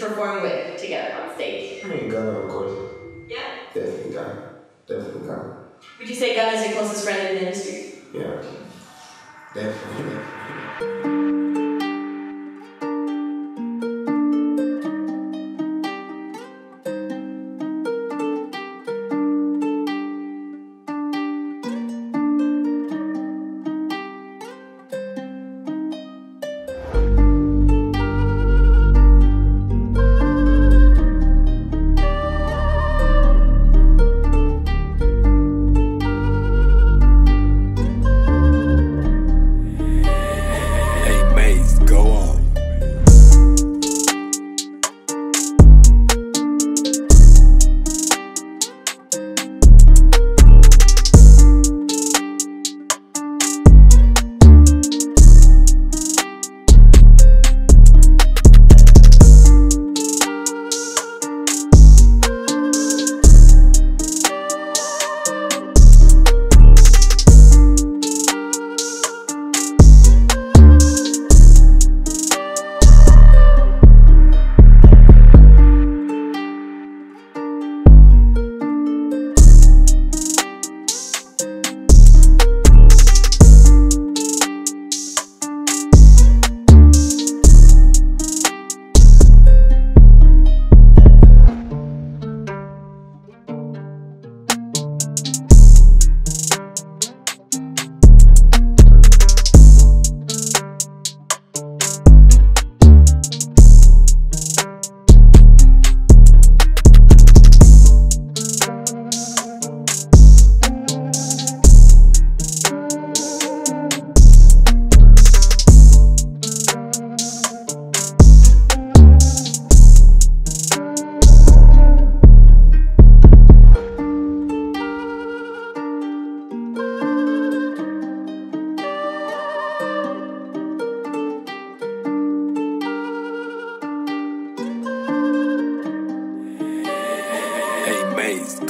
to perform with together on stage? I mean, Gunna, of course. Yeah. Definitely Gunna. Definitely Gunna. Would you say Gunna is your closest friend in the industry? Yeah. Definitely.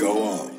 Go on.